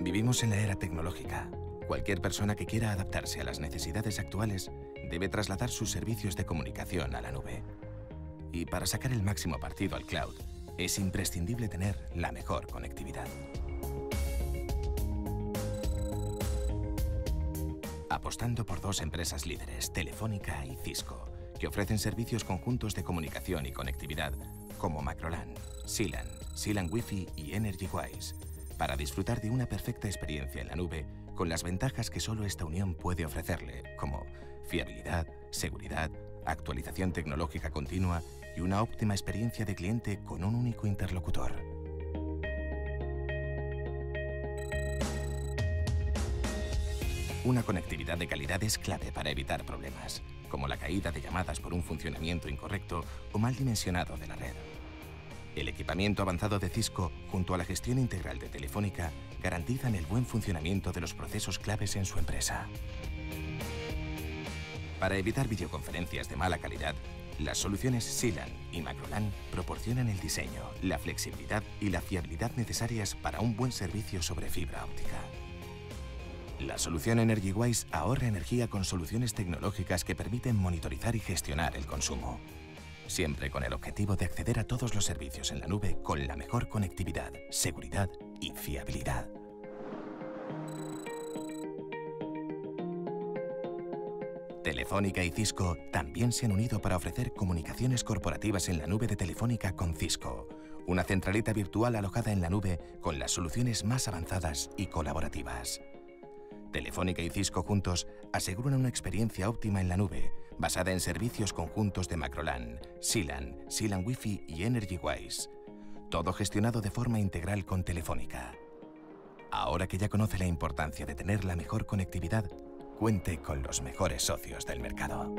Vivimos en la era tecnológica. Cualquier persona que quiera adaptarse a las necesidades actuales debe trasladar sus servicios de comunicación a la nube. Y para sacar el máximo partido al cloud, es imprescindible tener la mejor conectividad. Apostando por dos empresas líderes, Telefónica y Cisco, que ofrecen servicios conjuntos de comunicación y conectividad como Macrolan, Silan, Silan Wi-Fi y EnergyWise, para disfrutar de una perfecta experiencia en la nube con las ventajas que solo esta unión puede ofrecerle, como fiabilidad, seguridad, actualización tecnológica continua y una óptima experiencia de cliente con un único interlocutor. Una conectividad de calidad es clave para evitar problemas, como la caída de llamadas por un funcionamiento incorrecto o mal dimensionado de la red. El equipamiento avanzado de Cisco, junto a la gestión integral de Telefónica, garantizan el buen funcionamiento de los procesos claves en su empresa. Para evitar videoconferencias de mala calidad, las soluciones Silan y Macrolan proporcionan el diseño, la flexibilidad y la fiabilidad necesarias para un buen servicio sobre fibra óptica. La solución EnergyWise ahorra energía con soluciones tecnológicas que permiten monitorizar y gestionar el consumo. Siempre con el objetivo de acceder a todos los servicios en la nube con la mejor conectividad, seguridad y fiabilidad. Telefónica y Cisco también se han unido para ofrecer comunicaciones corporativas en la nube de Telefónica con Cisco, una centralita virtual alojada en la nube con las soluciones más avanzadas y colaborativas. Telefónica y Cisco juntos aseguran una experiencia óptima en la nube, basada en servicios conjuntos de Macrolan, Silan, Silan Wi-Fi y EnergyWise. Todo gestionado de forma integral con Telefónica. Ahora que ya conoce la importancia de tener la mejor conectividad, cuente con los mejores socios del mercado.